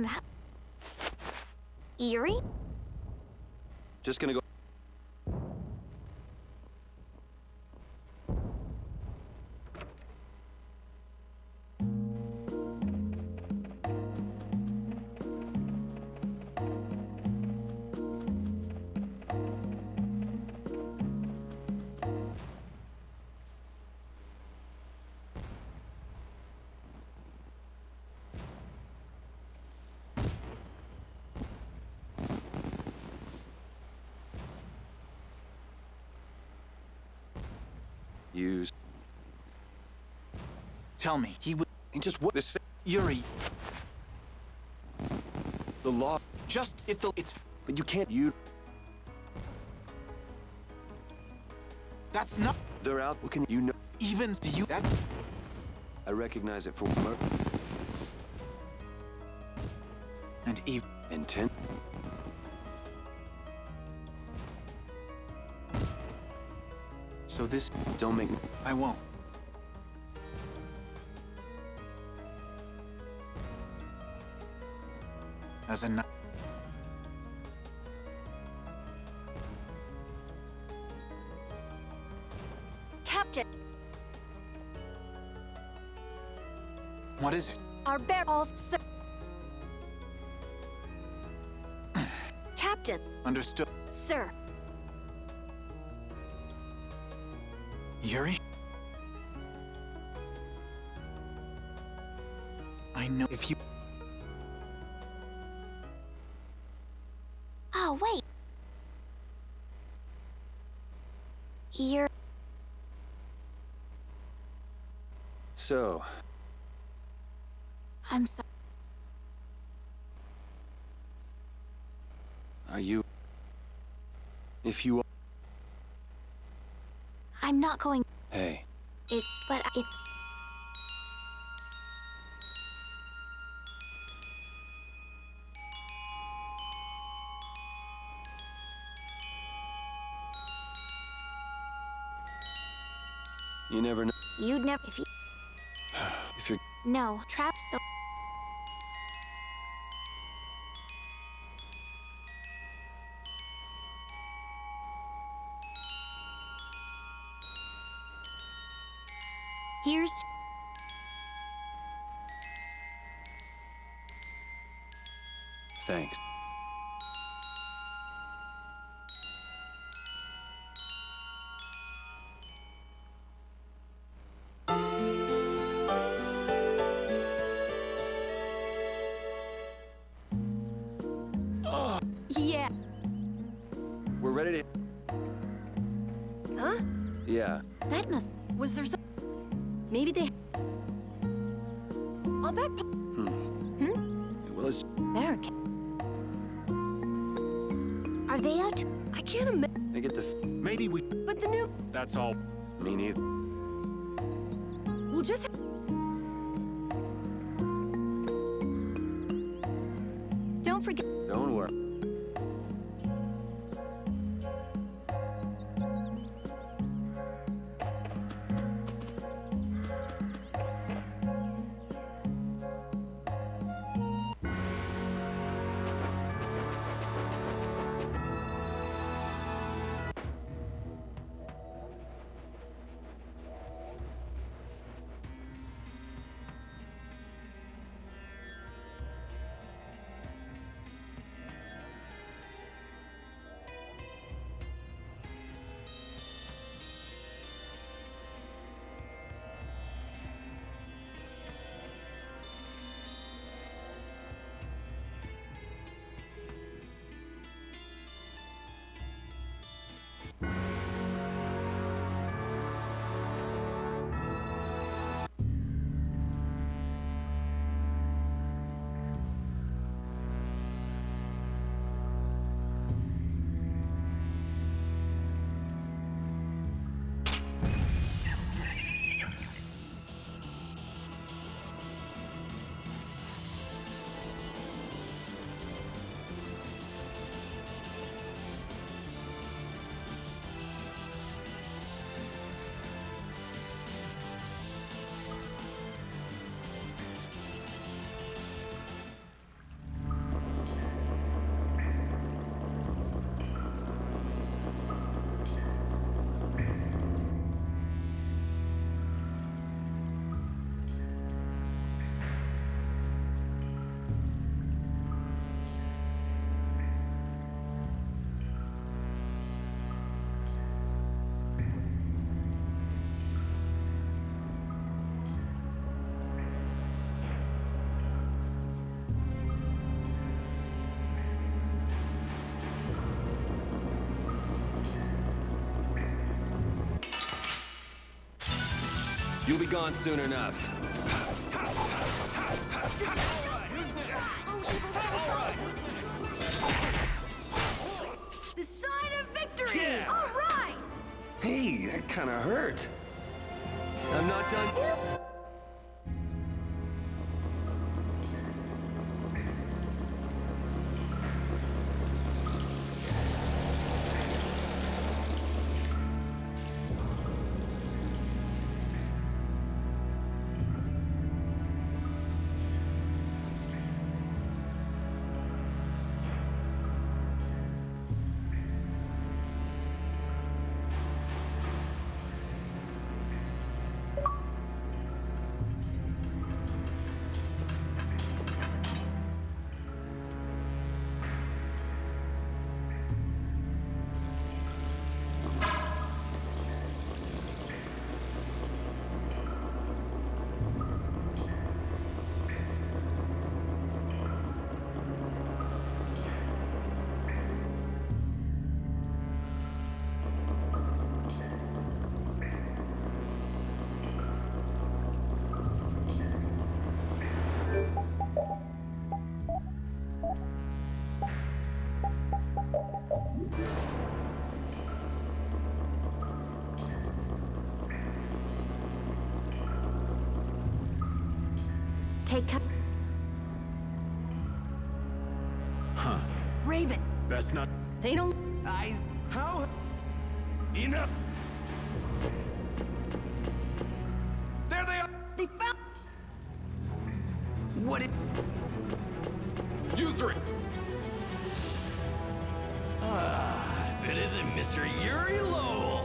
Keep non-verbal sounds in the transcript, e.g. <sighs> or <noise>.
That. Eerie? Just gonna go. Use. Tell me, he would. And just what? This. Yuri, The law. just if the. It's. But you can't. You. That's not. They're out. What can you know? Even do you. That's. I recognize it for murder. And even. Intent. So this. Don't make me. I won't. As a. Captain, What is it? our barrels, sir. Captain, Understood. sir. Yuri? I know if you. Oh, wait. You're. So, I'm sorry. are you. If you. I'm not going. Hey. It's. But it's. You never know. You'd never. If you. <sighs> If you're. No, trapped so. Here's. Thanks. Oh. Yeah. We're ready to. Huh? Yeah. That must. Was there some... Maybe they. I'll bet... Hmm. Well, it's. Barricade. Are they out? I can't imagine... I get the. F- Maybe we. But the new... That's all. me neither. We'll just... Don't forget. Don't worry. You'll be gone soon enough. The sign of victory! Yeah. All right! Hey, that kind of hurt. I'm not done. Take co- Raven, Best not. They don't. I. How? Enough. There they are. they found. What? It... You three. Ah, if it isn't Mr. Yuri Lowell.